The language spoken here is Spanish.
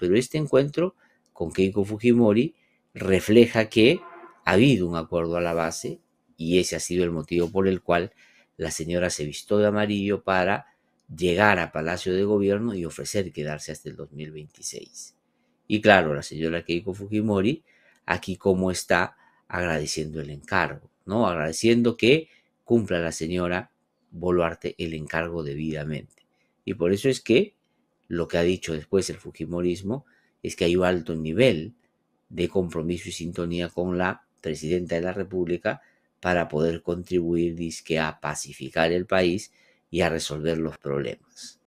pero este encuentro con Keiko Fujimori refleja que ha habido un acuerdo a la base y ese ha sido el motivo por el cual la señora se vistió de amarillo para llegar a Palacio de Gobierno y ofrecer quedarse hasta el 2026. Y claro, la señora Keiko Fujimori aquí como está agradeciendo el encargo, ¿no? Agradeciendo que cumpla la señora Boluarte el encargo debidamente. Y por eso es que lo que ha dicho después el Fujimorismo es que hay un alto nivel de compromiso y sintonía con la presidenta de la República para poder contribuir, a pacificar el país y a resolver los problemas.